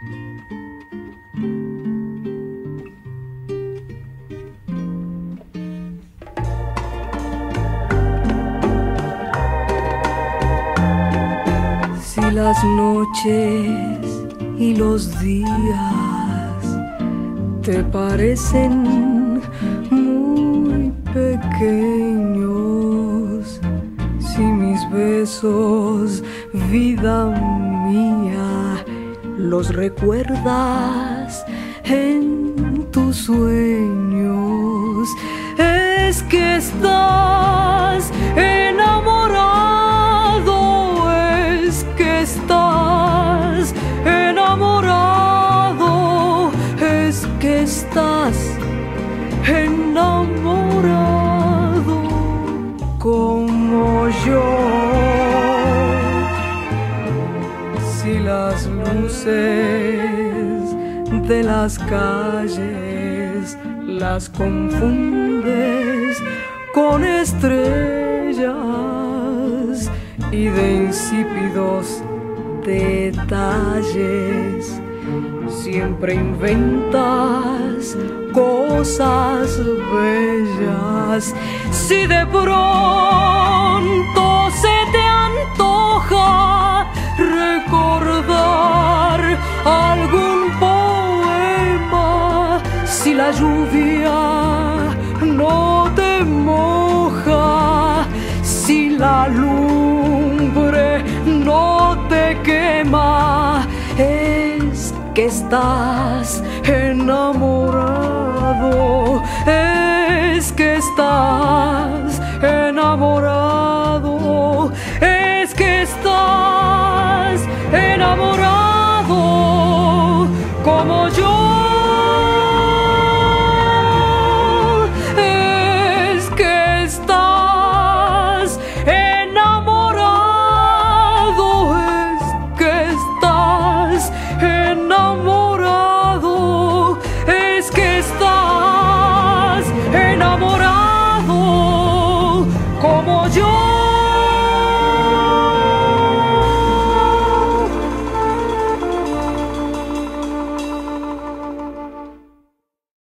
Si las noches y los días te parecen muy pequeños, si mis besos, vida mía, los recuerdas en tus sueños, es que estás enamorado, es que estás enamorado, es que estás enamorado Si las luces de las calles las confundes con estrellas y de insípidos detalles. Siempre inventas cosas bellas. Si de pronto se te antoja la lluvia no te moja, si la lumbre no te quema, es que estás enamorado, es que estás enamorado, es que estás enamorado. Como yo. no more.